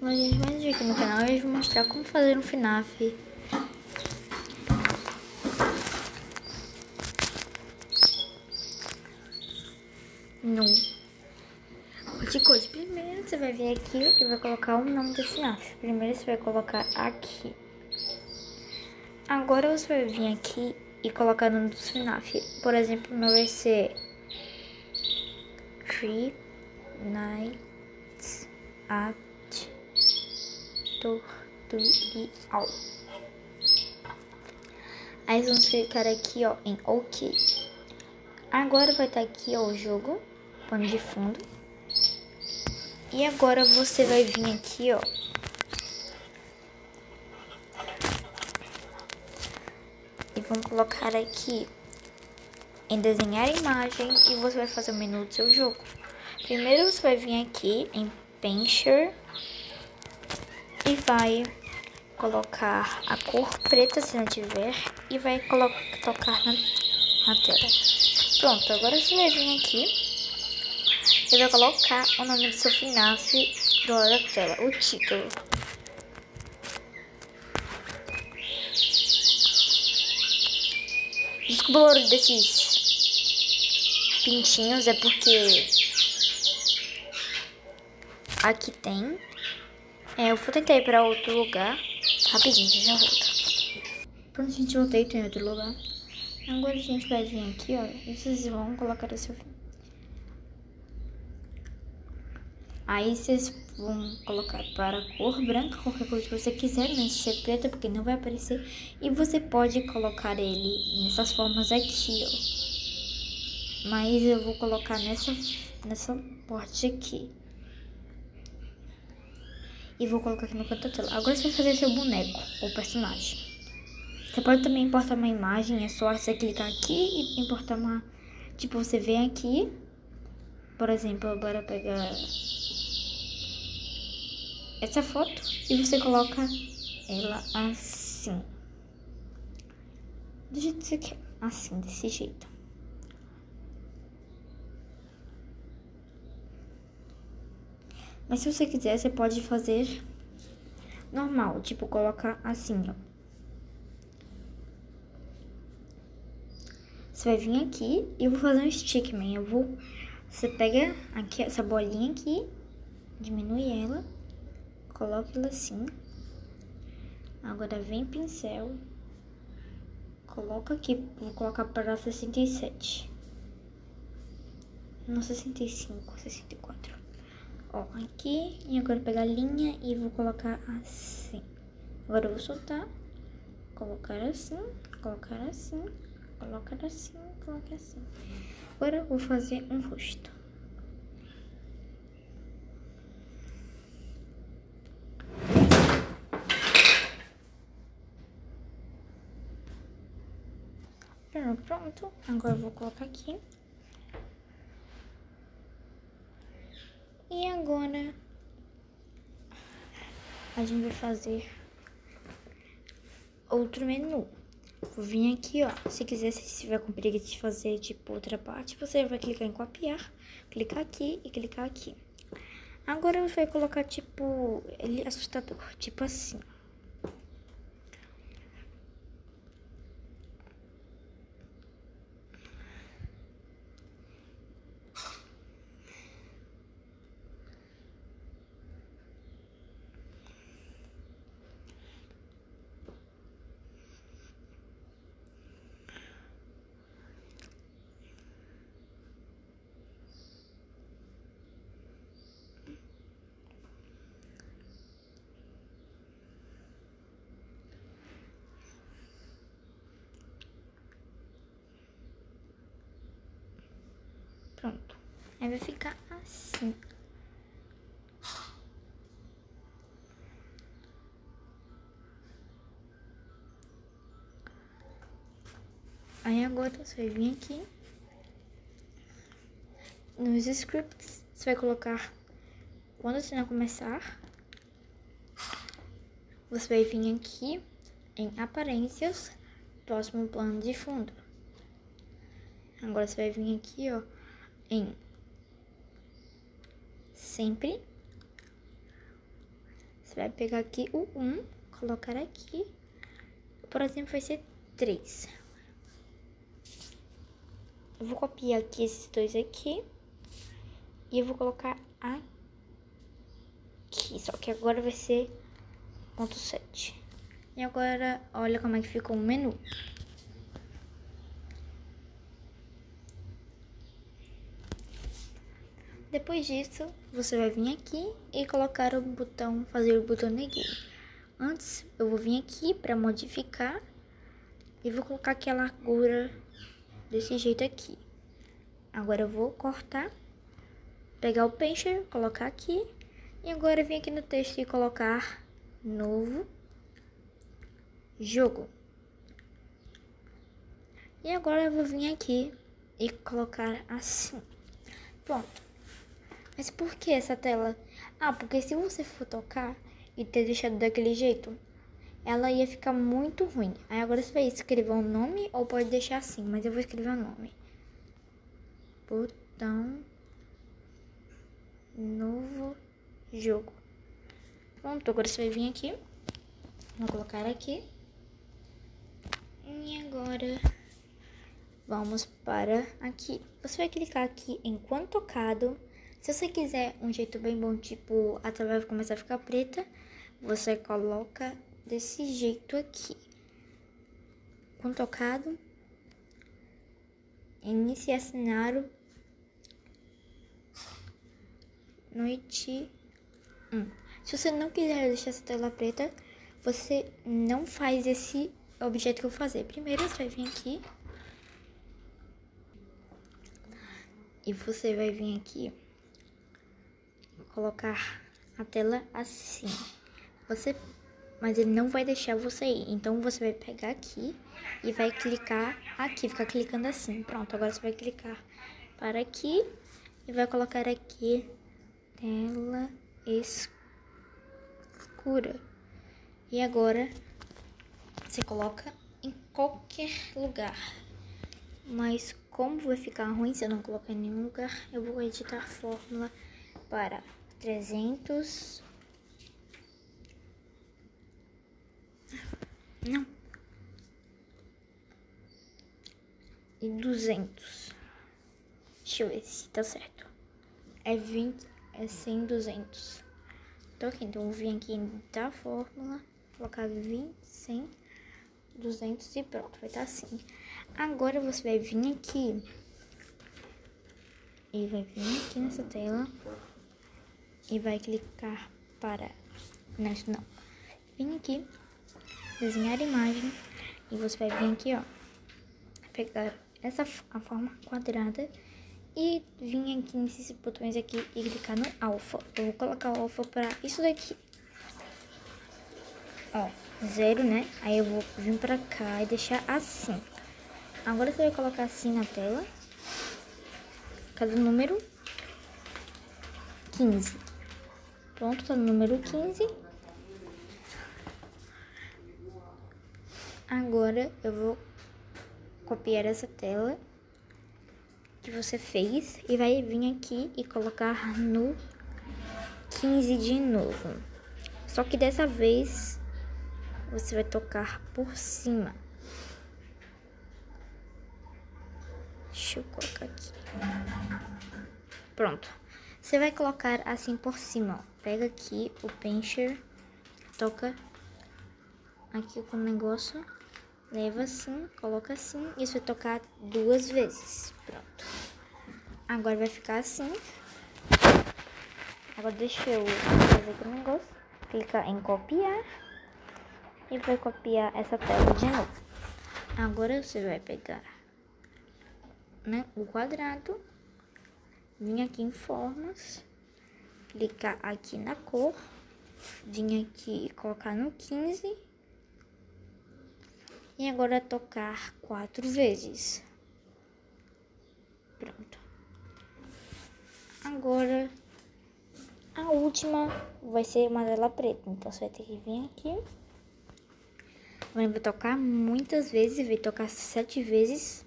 Bom, gente, mais um aqui no canal eu vou mostrar como fazer um FNAF. No coisa. Primeiro você vai vir aqui e vai colocar o nome do FNAF. Primeiro você vai colocar aqui. Agora você vai vir aqui e colocar o nome do FNAF. Por exemplo, o meu vai ser Three Nights at tutorial. Aí vamos clicar aqui, ó, em OK. Agora vai estar aqui, ó, o jogo, pano de fundo. E agora você vai vir aqui, ó. E vamos colocar aqui em desenhar imagem e você vai fazer o menu do seu jogo. Primeiro você vai vir aqui em Pincher e vai colocar a cor preta se não tiver e vai tocar na, na tela. Pronto, agora você vai vir aqui e vai colocar o nome do seu FNAF do lado da tela, o título. Desculpa o desses pintinhos, é porque aqui tem é, eu vou tentar ir pra outro lugar. Rapidinho, já volto. Pronto, gente, voltei, tô em outro lugar. Agora a gente vai vir aqui, ó. E vocês vão colocar o seu... Aí vocês vão colocar para cor branca, qualquer cor que você quiser, não ser preta, porque não vai aparecer. E você pode colocar ele nessas formas aqui, ó. Mas eu vou colocar nessa, nessa parte aqui e vou colocar aqui no canto da tela. Agora você vai fazer seu boneco ou personagem. Você pode também importar uma imagem, é só você clicar aqui e importar uma... Tipo, você vem aqui, por exemplo, bora pegar essa foto e você coloca ela assim. Do jeito que você quer. Assim, desse jeito. Mas se você quiser, você pode fazer normal, tipo, colocar assim, ó. Você vai vir aqui e eu vou fazer um stickman. Eu vou... Você pega aqui essa bolinha aqui, diminui ela, coloca ela assim. Agora vem pincel, coloca aqui, vou colocar para 67. Não, 65, 64 ó, aqui, e agora pegar a linha e vou colocar assim. Agora eu vou soltar, colocar assim, colocar assim, colocar assim, colocar assim. Agora eu vou fazer um rosto. Pronto, agora eu vou colocar aqui. E agora a gente vai fazer outro menu. Vou vir aqui, ó. Se quiser, se tiver com preguiça de fazer, tipo, outra parte, você vai clicar em copiar, clicar aqui e clicar aqui. Agora você vai colocar, tipo, ele assustador, tipo assim. Pronto. Aí vai ficar assim. Aí agora você vai vir aqui nos scripts, você vai colocar quando você não começar, você vai vir aqui em aparências, próximo plano de fundo. Agora você vai vir aqui, ó, em sempre Você vai pegar aqui o 1, colocar aqui. Por exemplo, vai ser 3. Eu vou copiar aqui esses dois aqui. E eu vou colocar aqui. Só que agora vai ser ponto 7. E agora, olha como é que ficou o menu. Depois disso, você vai vir aqui e colocar o botão, fazer o botão neguinho. Antes, eu vou vir aqui para modificar e vou colocar aqui a largura desse jeito aqui. Agora eu vou cortar, pegar o peixer, colocar aqui e agora vir aqui no texto e colocar novo jogo. E agora eu vou vir aqui e colocar assim. Pronto. Mas por que essa tela? Ah, porque se você for tocar e ter deixado daquele jeito, ela ia ficar muito ruim. Aí agora você vai escrever um nome ou pode deixar assim, mas eu vou escrever o um nome. Botão novo jogo. Pronto, agora você vai vir aqui. Vou colocar aqui. E agora vamos para aqui. Você vai clicar aqui em quando tocado se você quiser um jeito bem bom, tipo a tela vai começar a ficar preta, você coloca desse jeito aqui. Com tocado, iniciar cenário, noite 1. Se você não quiser deixar essa tela preta, você não faz esse objeto que eu vou fazer. Primeiro você vai vir aqui e você vai vir aqui colocar a tela assim. Você, mas ele não vai deixar você ir. Então você vai pegar aqui e vai clicar aqui, ficar clicando assim. Pronto, agora você vai clicar para aqui e vai colocar aqui tela escura. E agora você coloca em qualquer lugar. Mas como vai ficar ruim se eu não colocar em nenhum lugar, eu vou editar a fórmula para trezentos. Não. E duzentos. Deixa eu ver se tá certo. É vinte, é cem, duzentos. Então aqui, então eu vim aqui da fórmula, colocar vinte, cem, duzentos e pronto, vai estar tá assim. Agora você vai vir aqui e vai vir aqui nessa tela e vai clicar para. Não. Vem aqui, desenhar imagem e você vai vir aqui, ó, pegar essa a forma quadrada e vir aqui nesses botões aqui e clicar no alfa. Eu vou colocar o alfa para isso daqui. Ó, zero, né? Aí eu vou vir pra cá e deixar assim. Agora você vai colocar assim na tela. Cada número 15. Pronto, tá no número 15. Agora eu vou copiar essa tela que você fez e vai vir aqui e colocar no 15 de novo. Só que dessa vez você vai tocar por cima. Deixa eu colocar aqui. Pronto. Você vai colocar assim por cima, ó. Pega aqui o pincher, toca aqui com o negócio, leva assim, coloca assim, isso vai tocar duas vezes. Pronto. Agora vai ficar assim. Agora deixa eu fazer aqui o negócio. Clica em copiar. E vai copiar essa tela de novo. Agora você vai pegar né, o quadrado Vim aqui em formas, clicar aqui na cor, vim aqui colocar no 15 e agora tocar quatro vezes. Pronto. Agora a última vai ser uma tela preta, então você vai ter que vir aqui. Vou tocar muitas vezes, vai tocar sete vezes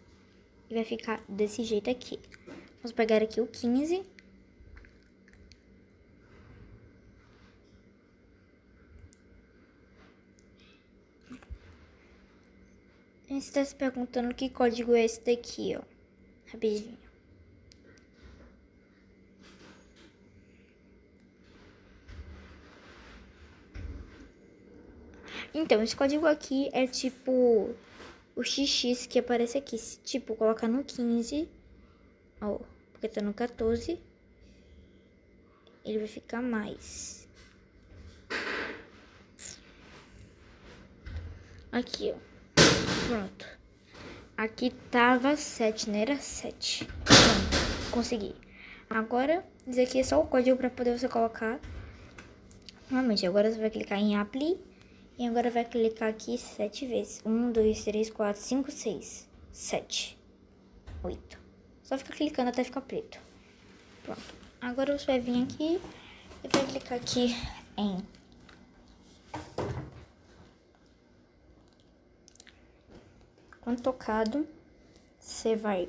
e vai ficar desse jeito aqui. Vamos pegar aqui o 15. Você está se perguntando que código é esse daqui, ó. Rapidinho. Então, esse código aqui é tipo o XX que aparece aqui. Tipo, colocar no 15. Ó porque tá no 14, ele vai ficar mais. Aqui, ó. Pronto. Aqui tava 7, né? Era 7. Pronto, consegui. Agora, isso aqui é só o código para poder você colocar. Normalmente, agora você vai clicar em Apply. E agora vai clicar aqui 7 vezes. 1, 2, 3, 4, 5, 6, 7, 8. Só fica clicando até ficar preto. Pronto. Agora você vai vir aqui e vai clicar aqui em Quando tocado, você vai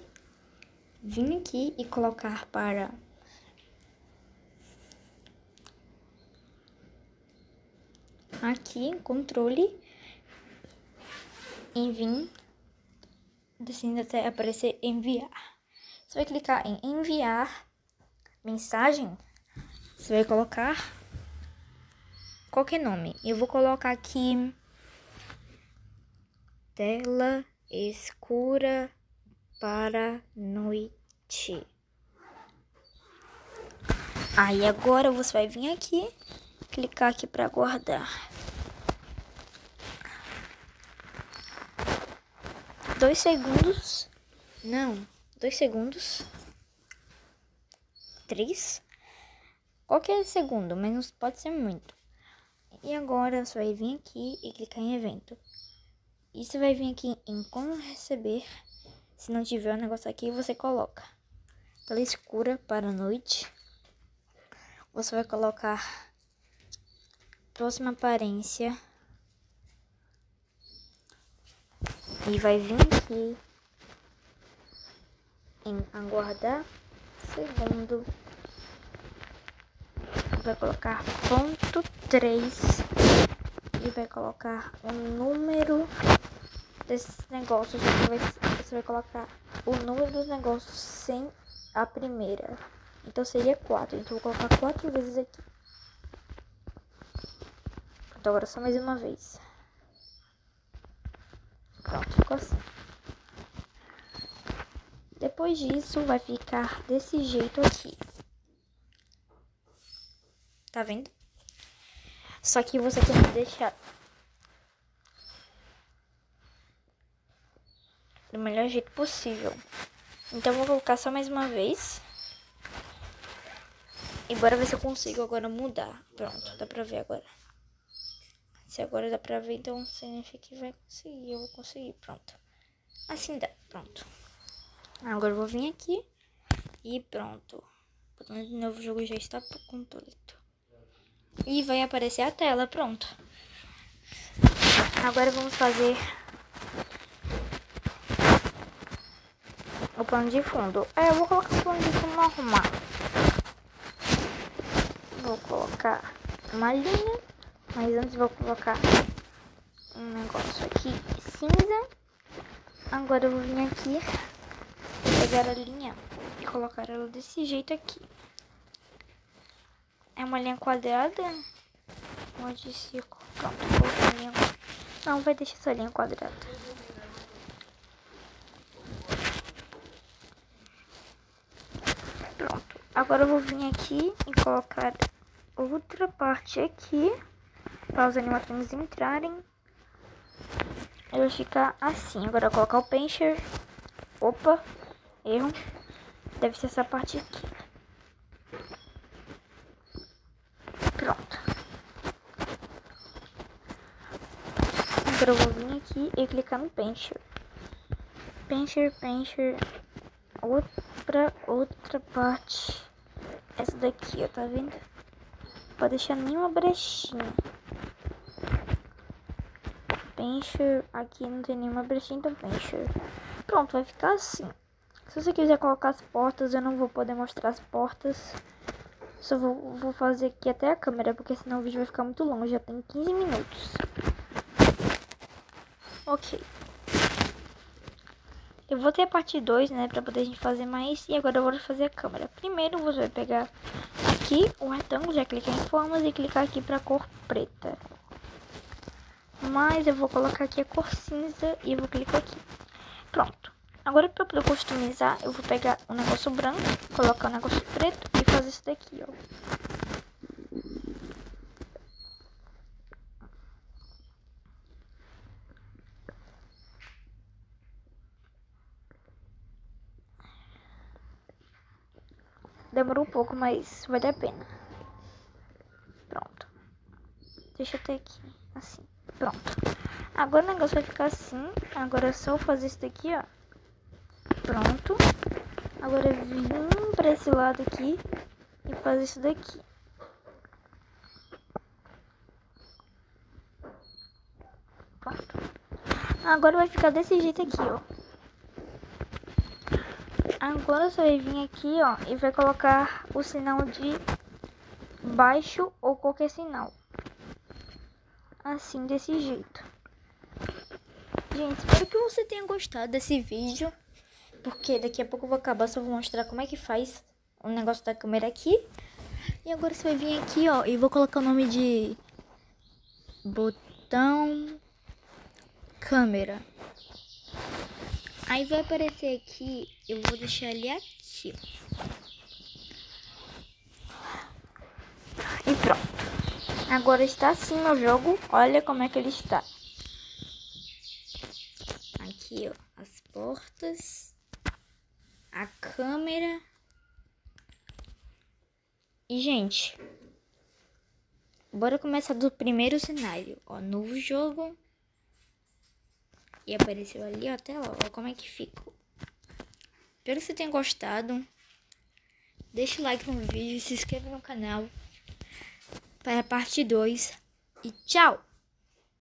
vir aqui e colocar para aqui, controle, e vir descendo até aparecer enviar. Você vai clicar em enviar mensagem, você vai colocar qualquer nome. Eu vou colocar aqui tela escura para noite. Aí agora você vai vir aqui, clicar aqui para guardar. Dois segundos. Não, dois segundos. Três. Qualquer segundo, mas pode ser muito. E agora você vai vir aqui e clicar em evento. E você vai vir aqui em como receber. Se não tiver o um negócio aqui, você coloca tela escura para a noite. Você vai colocar próxima aparência. E vai vir aqui em aguardar segundo. Vai colocar ponto 3 e vai colocar o número desses negócios. Você vai, você vai colocar o número dos negócios sem a primeira. Então seria 4. Então vou colocar 4 vezes aqui. Então agora só mais uma vez. Pronto, ficou assim. Depois disso vai ficar desse jeito aqui. Tá vendo? Só que você tem que deixar do melhor jeito possível. Então vou colocar só mais uma vez. E bora ver se eu consigo agora mudar. Pronto, dá pra ver agora. Se agora dá pra ver, então significa que vai conseguir. Eu vou conseguir, pronto. Assim dá, pronto. Agora eu vou vir aqui e pronto. O novo jogo já está completo. E vai aparecer a tela, pronto. Agora vamos fazer o plano de fundo. É, eu vou colocar o plano de fundo normal. Vou colocar uma linha, mas antes vou colocar um negócio aqui cinza. Agora eu vou vir aqui, pegar a linha e colocar ela desse jeito aqui. É uma linha quadrada? Uma de círculo. Pronto, vou linha. Não, vai deixar essa linha quadrada. Pronto. Agora eu vou vir aqui e colocar outra parte aqui. Para os animações entrarem. Ele vai ficar assim. Agora eu vou colocar o pencher. Opa, erro. Deve ser essa parte aqui. Pronto. Agora eu vou vir aqui e clicar no Pencher. Pencher, Pencher. Outra, outra parte. Essa daqui, ó, tá vendo? Pode deixar nenhuma brechinha. Pencher. Aqui não tem nenhuma brechinha, então Pencher. Pronto, vai ficar assim. Se você quiser colocar as portas, eu não vou poder mostrar as portas. Só vou, vou fazer aqui até a câmera, porque senão o vídeo vai ficar muito longo. Já tem 15 minutos. Ok. Eu vou ter a parte 2, né, pra poder a gente fazer mais. E agora eu vou fazer a câmera. Primeiro você vai pegar aqui o retângulo, já clicar em formas e clicar aqui pra cor preta. Mas eu vou colocar aqui a cor cinza e vou clicar aqui. Pronto. Agora para poder customizar, eu vou pegar um negócio branco, colocar um negócio preto e fazer isso daqui, ó. Demorou um pouco, mas vale a pena. Pronto. Deixa ter aqui, assim. Pronto. Agora o negócio vai ficar assim. Agora é só fazer isso daqui, ó. Pronto. Agora vim pra esse lado aqui e fazer isso daqui. Agora vai ficar desse jeito aqui, ó. Agora você vai vir aqui, ó, e vai colocar o sinal de baixo ou qualquer sinal. Assim, desse jeito. Gente, espero que você tenha gostado desse vídeo. Porque daqui a pouco eu vou acabar, só vou mostrar como é que faz o negócio da câmera aqui. E agora você vai vir aqui, ó, e vou colocar o nome de botão câmera. Aí vai aparecer aqui, eu vou deixar ele aqui. E pronto. Agora está assim meu jogo. Olha como é que ele está. Aqui, ó, as portas a câmera. E, gente, bora começar do primeiro cenário. Ó, novo jogo. E apareceu ali, ó, até lá, ó, como é que ficou. Espero que você tenha gostado. Deixa o like no vídeo, se inscreva no canal para a parte 2. E tchau!